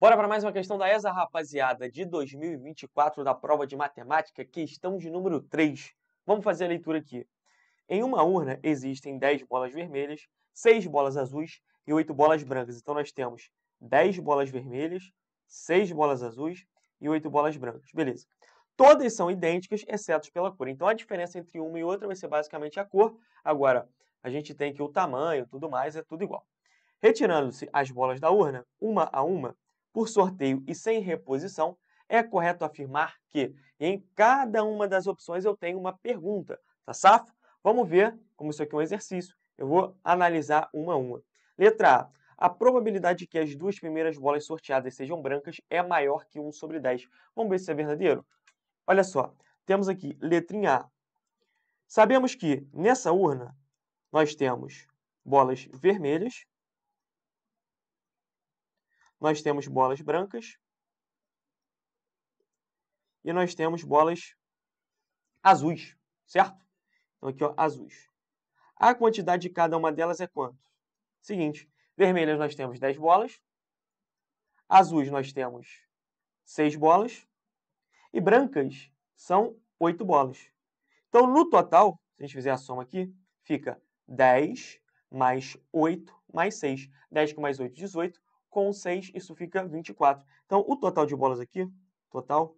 Bora para mais uma questão da ESA, rapaziada, de 2024, da prova de matemática, questão de número 3. Vamos fazer a leitura aqui. Em uma urna existem 10 bolas vermelhas, 6 bolas azuis e 8 bolas brancas. Então nós temos 10 bolas vermelhas, 6 bolas azuis e 8 bolas brancas. Beleza. Todas são idênticas, exceto pela cor. Então a diferença entre uma e outra vai ser basicamente a cor. Agora, a gente tem que o tamanho, tudo mais, é tudo igual. Retirando-se as bolas da urna, uma a uma, por sorteio e sem reposição, é correto afirmar que em cada uma das opções eu tenho uma pergunta, tá safo? Vamos ver, como isso aqui é um exercício, eu vou analisar uma a uma. Letra A. A probabilidade de que as duas primeiras bolas sorteadas sejam brancas é maior que 1 sobre 10. Vamos ver se é verdadeiro? Olha só, temos aqui letrinha A. Sabemos que nessa urna nós temos bolas vermelhas nós temos bolas brancas e nós temos bolas azuis, certo? Então aqui, ó, azuis. A quantidade de cada uma delas é quanto? Seguinte, vermelhas nós temos 10 bolas, azuis nós temos 6 bolas e brancas são 8 bolas. Então, no total, se a gente fizer a soma aqui, fica 10 mais 8 mais 6. 10 com mais 8, 18 com 6, isso fica 24. Então, o total de bolas aqui, total,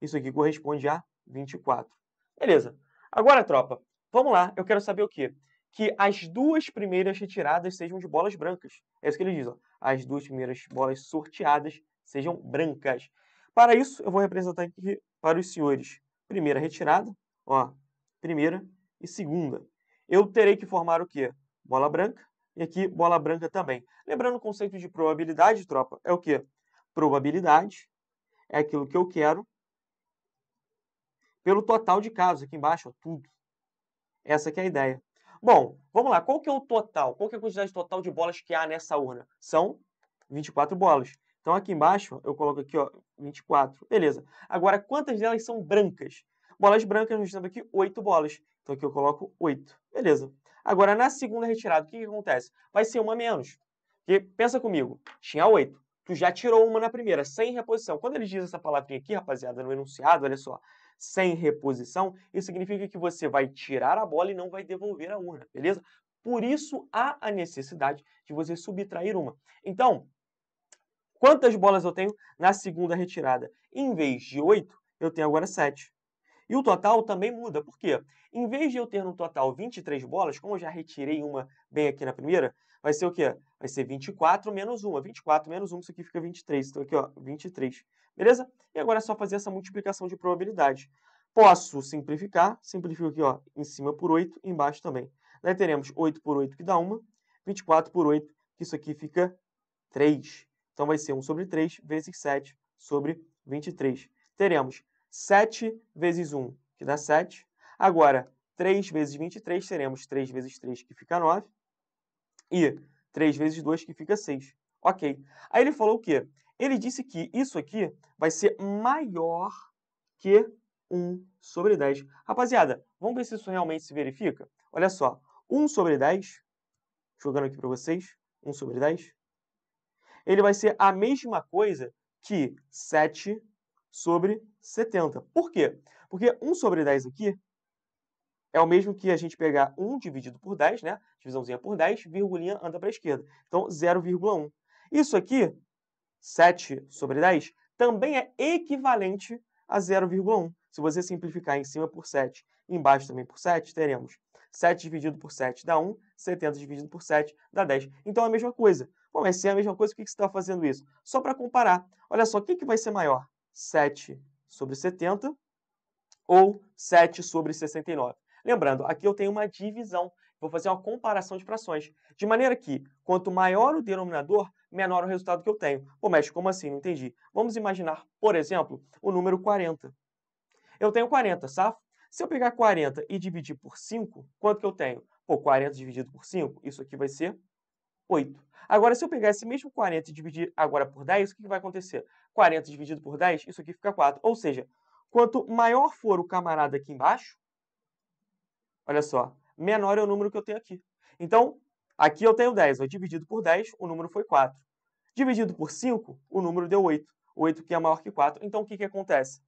isso aqui corresponde a 24. Beleza. Agora, tropa, vamos lá. Eu quero saber o quê? Que as duas primeiras retiradas sejam de bolas brancas. É isso que ele diz. Ó. As duas primeiras bolas sorteadas sejam brancas. Para isso, eu vou representar aqui para os senhores. Primeira retirada, ó, primeira e segunda. Eu terei que formar o quê? Bola branca e aqui, bola branca também. Lembrando o conceito de probabilidade, tropa, é o quê? Probabilidade é aquilo que eu quero pelo total de casos. Aqui embaixo, ó, tudo. Essa que é a ideia. Bom, vamos lá. Qual que é o total? Qual que é a quantidade total de bolas que há nessa urna? São 24 bolas. Então, aqui embaixo, eu coloco aqui, ó, 24. Beleza. Agora, quantas delas são brancas? Bolas brancas, nós temos aqui 8 bolas. Então, aqui eu coloco 8. Beleza. Agora, na segunda retirada, o que, que acontece? Vai ser uma menos. Porque, pensa comigo, tinha 8. Tu já tirou uma na primeira, sem reposição. Quando ele diz essa palavrinha aqui, rapaziada, no enunciado, olha só, sem reposição, isso significa que você vai tirar a bola e não vai devolver a urna, beleza? Por isso, há a necessidade de você subtrair uma. Então, quantas bolas eu tenho na segunda retirada? Em vez de 8, eu tenho agora 7. E o total também muda, por quê? Em vez de eu ter no total 23 bolas, como eu já retirei uma bem aqui na primeira, vai ser o quê? Vai ser 24 menos 1. 24 menos 1, isso aqui fica 23. Então aqui, ó, 23. Beleza? E agora é só fazer essa multiplicação de probabilidade. Posso simplificar, simplifico aqui, ó, em cima por 8, embaixo também. Daí teremos 8 por 8, que dá 1, 24 por 8, que isso aqui fica 3. Então vai ser 1 sobre 3 vezes 7 sobre 23. Teremos 7 vezes 1, que dá 7. Agora, 3 vezes 23, teremos 3 vezes 3, que fica 9. E 3 vezes 2, que fica 6. Ok. Aí ele falou o quê? Ele disse que isso aqui vai ser maior que 1 sobre 10. Rapaziada, vamos ver se isso realmente se verifica? Olha só, 1 sobre 10, jogando aqui para vocês, 1 sobre 10, ele vai ser a mesma coisa que 7 sobre 70. Por quê? Porque 1 sobre 10 aqui é o mesmo que a gente pegar 1 dividido por 10, né? Divisãozinha por 10, virgulinha anda para a esquerda. Então, 0,1. Isso aqui, 7 sobre 10, também é equivalente a 0,1. Se você simplificar em cima por 7 e embaixo também por 7, teremos 7 dividido por 7 dá 1, 70 dividido por 7 dá 10. Então é a mesma coisa. Bom, mas se é a mesma coisa, por que você está fazendo isso? Só para comparar. Olha só, o que, que vai ser maior? 7 sobre 70 ou 7 sobre 69. Lembrando, aqui eu tenho uma divisão. Vou fazer uma comparação de frações. De maneira que, quanto maior o denominador, menor o resultado que eu tenho. Pô, mestre, como assim? Não entendi. Vamos imaginar, por exemplo, o número 40. Eu tenho 40, safo? Se eu pegar 40 e dividir por 5, quanto que eu tenho? Pô, 40 dividido por 5, isso aqui vai ser 8. Agora, se eu pegar esse mesmo 40 e dividir agora por 10, o que, vai acontecer? 40 dividido por 10, isso aqui fica 4. Ou seja, quanto maior for o camarada aqui embaixo, olha só, menor é o número que eu tenho aqui. Então, aqui eu tenho 10, ó, dividido por 10, o número foi 4. Dividido por 5, o número deu 8. 8 que é maior que 4. Então, o que, que acontece?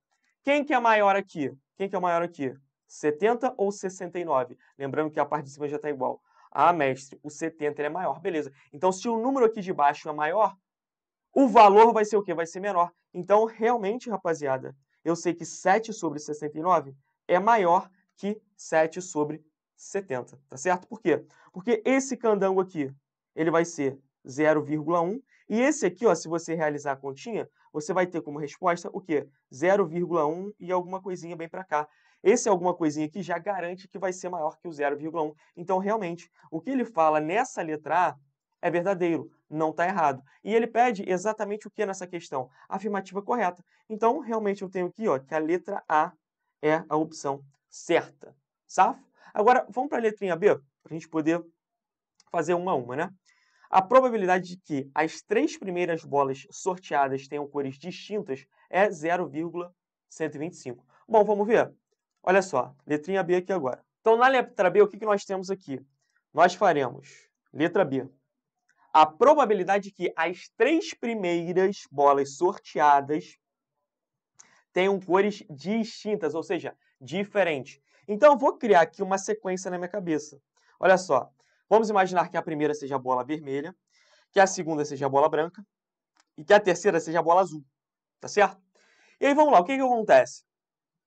Quem que é maior aqui? Quem que é maior aqui? 70 ou 69? Lembrando que a parte de cima já está igual. Ah, mestre, o 70 é maior. Beleza. Então, se o número aqui de baixo é maior, o valor vai ser o quê? Vai ser menor. Então, realmente, rapaziada, eu sei que 7 sobre 69 é maior que 7 sobre 70, tá certo? Por quê? Porque esse candango aqui, ele vai ser 0,1 e esse aqui, ó, se você realizar a continha, você vai ter como resposta o quê? 0,1 e alguma coisinha bem para cá. Esse alguma coisinha aqui já garante que vai ser maior que o 0,1. Então, realmente, o que ele fala nessa letra A é verdadeiro, não está errado. E ele pede exatamente o que nessa questão? Afirmativa correta. Então, realmente, eu tenho aqui ó, que a letra A é a opção certa. Safo? Agora, vamos para a letrinha B, para a gente poder fazer uma a uma, né? A probabilidade de que as três primeiras bolas sorteadas tenham cores distintas é 0,125. Bom, vamos ver? Olha só, letrinha B aqui agora. Então, na letra B, o que nós temos aqui? Nós faremos, letra B, a probabilidade de que as três primeiras bolas sorteadas tenham cores distintas, ou seja, diferentes. Então, eu vou criar aqui uma sequência na minha cabeça. Olha só, Vamos imaginar que a primeira seja a bola vermelha, que a segunda seja a bola branca e que a terceira seja a bola azul. Tá certo? E aí vamos lá, o que, que acontece?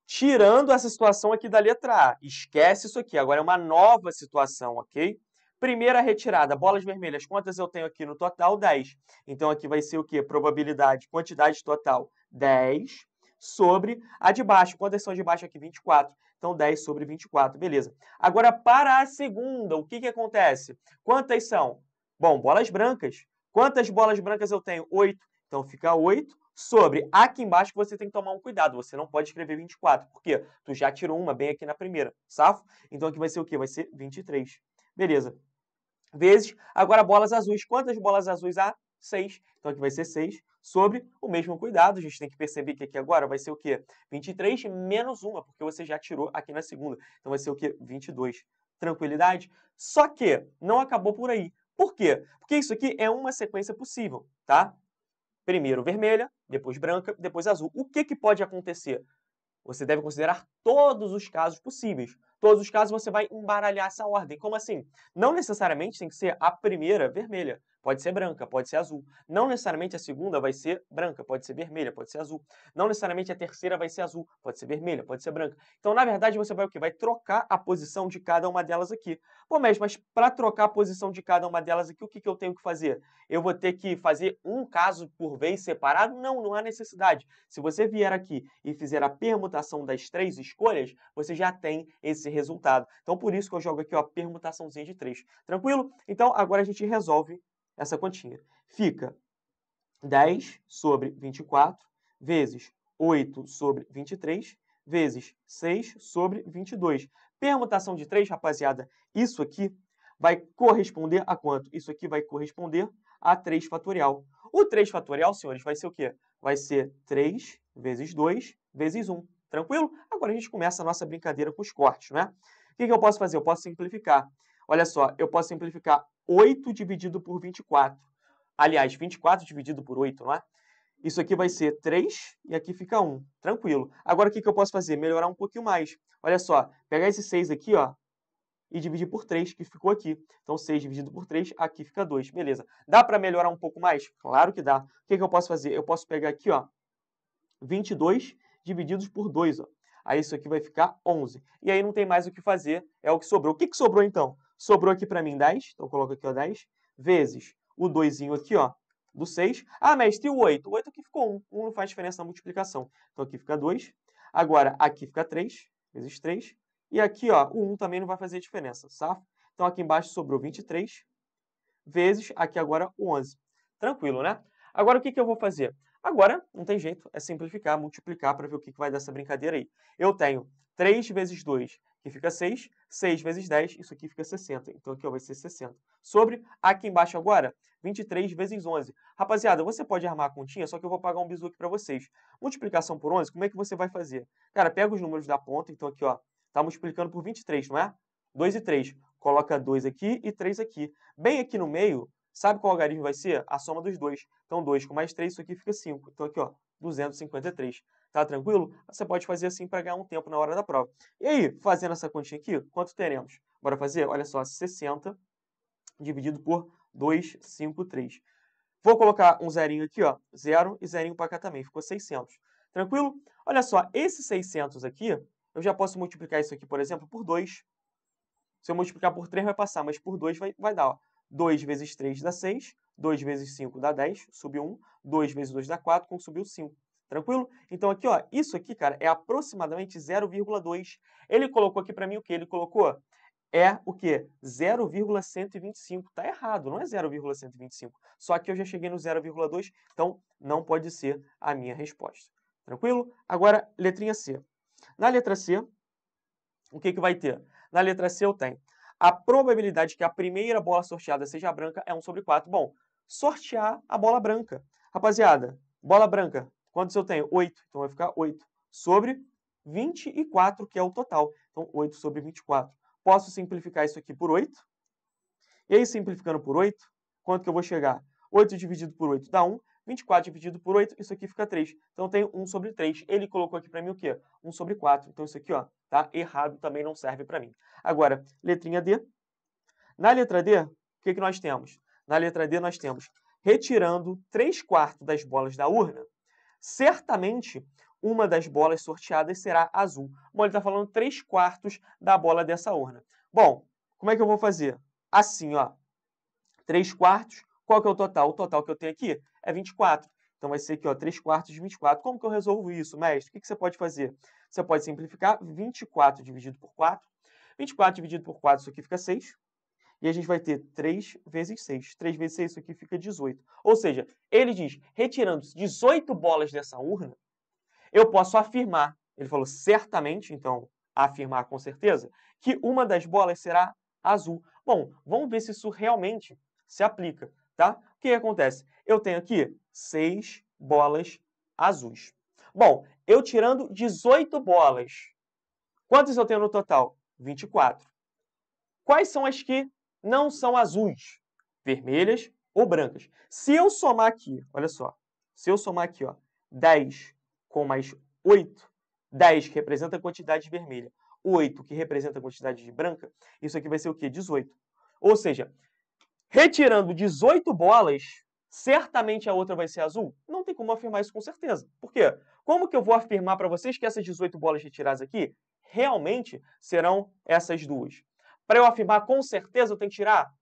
Tirando essa situação aqui da letra A, esquece isso aqui, agora é uma nova situação, ok? Primeira retirada, bolas vermelhas, quantas eu tenho aqui no total? 10. Então aqui vai ser o quê? Probabilidade, quantidade total, 10 sobre a de baixo. Quantas são de baixo aqui? 24. Então, 10 sobre 24, beleza. Agora, para a segunda, o que, que acontece? Quantas são? Bom, bolas brancas. Quantas bolas brancas eu tenho? 8. Então, fica 8 sobre. Aqui embaixo você tem que tomar um cuidado. Você não pode escrever 24. Por quê? Tu já tirou uma bem aqui na primeira. Safo? Então, aqui vai ser o quê? Vai ser 23. Beleza. Vezes. Agora, bolas azuis. Quantas bolas azuis há? 6. Então, aqui vai ser 6 sobre o mesmo cuidado. A gente tem que perceber que aqui agora vai ser o quê? 23 menos 1, porque você já tirou aqui na segunda. Então, vai ser o quê? 22. Tranquilidade? Só que não acabou por aí. Por quê? Porque isso aqui é uma sequência possível, tá? Primeiro vermelha, depois branca, depois azul. O que, que pode acontecer? Você deve considerar todos os casos possíveis todos os casos você vai embaralhar essa ordem. Como assim? Não necessariamente tem que ser a primeira vermelha. Pode ser branca, pode ser azul. Não necessariamente a segunda vai ser branca, pode ser vermelha, pode ser azul. Não necessariamente a terceira vai ser azul, pode ser vermelha, pode ser branca. Então, na verdade, você vai o quê? Vai trocar a posição de cada uma delas aqui. Pô, mesmo, mas para trocar a posição de cada uma delas aqui, o que, que eu tenho que fazer? Eu vou ter que fazer um caso por vez separado? Não, não há necessidade. Se você vier aqui e fizer a permutação das três escolhas, você já tem esse resultado. Então, por isso que eu jogo aqui ó, permutaçãozinha de três. Tranquilo? Então, agora a gente resolve essa continha. Fica 10 sobre 24 vezes 8 sobre 23 vezes 6 sobre 22. Permutação de 3, rapaziada, isso aqui vai corresponder a quanto? Isso aqui vai corresponder a 3 fatorial. O 3 fatorial, senhores, vai ser o quê? Vai ser 3 vezes 2 vezes 1. Tranquilo? Agora a gente começa a nossa brincadeira com os cortes, né? O que, que eu posso fazer? Eu posso simplificar. Olha só, eu posso simplificar 8 dividido por 24. Aliás, 24 dividido por 8, não é? Isso aqui vai ser 3 e aqui fica 1. Tranquilo. Agora, o que, eu posso fazer? Melhorar um pouquinho mais. Olha só, pegar esse 6 aqui, ó, e dividir por 3, que ficou aqui. Então, 6 dividido por 3, aqui fica 2. Beleza. Dá para melhorar um pouco mais? Claro que dá. O que, eu posso fazer? Eu posso pegar aqui, ó, 22 divididos por 2, ó. Aí isso aqui vai ficar 11. E aí não tem mais o que fazer, é o que sobrou. O que sobrou então? Sobrou aqui para mim 10, então eu coloco aqui ó, 10, vezes o 2 aqui, ó, do 6. Ah, mestre, e o 8? O 8 aqui ficou 1. 1 não faz diferença na multiplicação. Então aqui fica 2. Agora, aqui fica 3, vezes 3. E aqui, ó, o 1 também não vai fazer diferença, safo? Então aqui embaixo sobrou 23, vezes aqui agora o 11. Tranquilo, né? Agora o que, que eu vou fazer? Agora, não tem jeito, é simplificar, multiplicar para ver o que, que vai dar essa brincadeira aí. Eu tenho 3 vezes 2, que fica 6, 6 vezes 10, isso aqui fica 60. Então aqui vai ser 60. Sobre, aqui embaixo agora, 23 vezes 11. Rapaziada, você pode armar a continha, só que eu vou pagar um bisu aqui para vocês. Multiplicação por 11, como é que você vai fazer? Cara, pega os números da ponta, então aqui ó, tá multiplicando por 23, não é? 2 e 3. Coloca 2 aqui e 3 aqui. Bem aqui no meio, Sabe qual algarismo vai ser? A soma dos dois. Então, 2 com mais 3, isso aqui fica 5. Então, aqui, ó, 253. Tá tranquilo? Você pode fazer assim para ganhar um tempo na hora da prova. E aí, fazendo essa continha aqui, quanto teremos? Bora fazer? Olha só, 60 dividido por 253. Vou colocar um zerinho aqui, ó, zero e zerinho para cá também, ficou 600. Tranquilo? Olha só, esse 600 aqui, eu já posso multiplicar isso aqui, por exemplo, por 2. Se eu multiplicar por 3 vai passar, mas por 2 vai, vai dar, ó. 2 vezes 3 dá 6, 2 vezes 5 dá 10, subiu 1, 2 vezes 2 dá 4, com subiu 5. Tranquilo? Então aqui, ó, isso aqui, cara, é aproximadamente 0,2. Ele colocou aqui para mim o que? Ele colocou é o quê? 0,125. Está errado, não é 0,125. Só que eu já cheguei no 0,2, então não pode ser a minha resposta. Tranquilo? Agora, letrinha C. Na letra C, o que, que vai ter? Na letra C eu tenho a probabilidade que a primeira bola sorteada seja branca é 1 sobre 4. Bom, sortear a bola branca. Rapaziada, bola branca, quantos eu tenho? 8. Então vai ficar 8 sobre 24, que é o total. Então, 8 sobre 24. Posso simplificar isso aqui por 8. E aí, simplificando por 8, quanto que eu vou chegar? 8 dividido por 8 dá 1. 24 dividido por 8, isso aqui fica 3. Então, eu tenho 1 sobre 3. Ele colocou aqui para mim o quê? 1 sobre 4. Então, isso aqui, ó, tá errado, também não serve para mim. Agora, letrinha D. Na letra D, o que, que nós temos? Na letra D, nós temos retirando 3 quartos das bolas da urna, certamente uma das bolas sorteadas será azul. Bom, ele está falando 3 quartos da bola dessa urna. Bom, como é que eu vou fazer? Assim, ó. 3 quartos, qual que é o total? O total que eu tenho aqui é 24. Então, vai ser aqui, ó, 3 quartos de 24. Como que eu resolvo isso, mestre? O que, que você pode fazer? Você pode simplificar 24 dividido por 4. 24 dividido por 4, isso aqui fica 6. E a gente vai ter 3 vezes 6. 3 vezes 6, isso aqui fica 18. Ou seja, ele diz, retirando 18 bolas dessa urna, eu posso afirmar, ele falou certamente, então afirmar com certeza, que uma das bolas será azul. Bom, vamos ver se isso realmente se aplica, tá? Que acontece? Eu tenho aqui 6 bolas azuis. Bom, eu tirando 18 bolas, quantas eu tenho no total? 24. Quais são as que não são azuis? Vermelhas ou brancas? Se eu somar aqui, olha só, se eu somar aqui, ó, 10 com mais 8, 10 que representa a quantidade vermelha, 8 que representa a quantidade de branca, isso aqui vai ser o quê? 18. Ou seja, retirando 18 bolas, certamente a outra vai ser azul? Não tem como afirmar isso com certeza. Por quê? Como que eu vou afirmar para vocês que essas 18 bolas retiradas aqui realmente serão essas duas? Para eu afirmar com certeza, eu tenho que tirar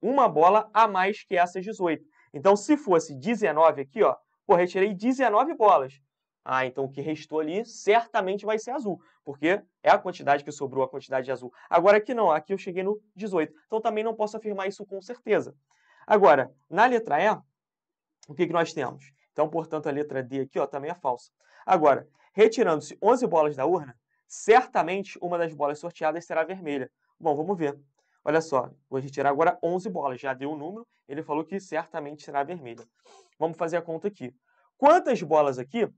uma bola a mais que essas 18. Então, se fosse 19 aqui, ó, pô, retirei 19 bolas. Ah, então o que restou ali certamente vai ser azul, porque é a quantidade que sobrou, a quantidade de azul. Agora aqui não, aqui eu cheguei no 18. Então também não posso afirmar isso com certeza. Agora, na letra E, o que, que nós temos? Então, portanto, a letra D aqui ó, também é falsa. Agora, retirando-se 11 bolas da urna, certamente uma das bolas sorteadas será vermelha. Bom, vamos ver. Olha só, vou retirar agora 11 bolas. Já deu o número, ele falou que certamente será vermelha. Vamos fazer a conta aqui. Quantas bolas aqui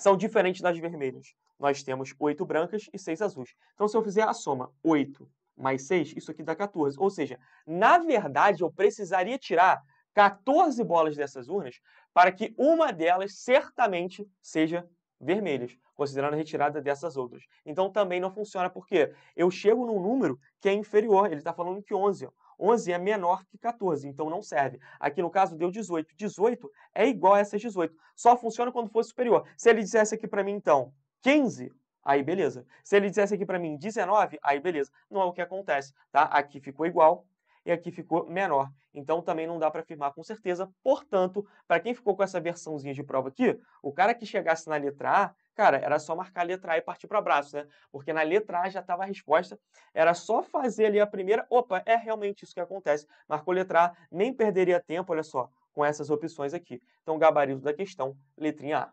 são diferentes das vermelhas. Nós temos 8 brancas e 6 azuis. Então, se eu fizer a soma 8 mais 6, isso aqui dá 14. Ou seja, na verdade, eu precisaria tirar 14 bolas dessas urnas para que uma delas certamente seja vermelhas, considerando a retirada dessas outras. Então, também não funciona, porque eu chego num número que é inferior. Ele está falando que 11. Ó. 11 é menor que 14, então não serve. Aqui no caso deu 18. 18 é igual a essas 18. Só funciona quando for superior. Se ele dissesse aqui para mim, então, 15, aí beleza. Se ele dissesse aqui para mim 19, aí beleza. Não é o que acontece, tá? Aqui ficou igual e aqui ficou menor. Então também não dá para afirmar com certeza. Portanto, para quem ficou com essa versãozinha de prova aqui, o cara que chegasse na letra A, cara, era só marcar a letra A e partir para o abraço, né? Porque na letra A já estava a resposta, era só fazer ali a primeira, opa, é realmente isso que acontece. Marcou letra A, nem perderia tempo, olha só, com essas opções aqui. Então, gabarito da questão, letrinha A.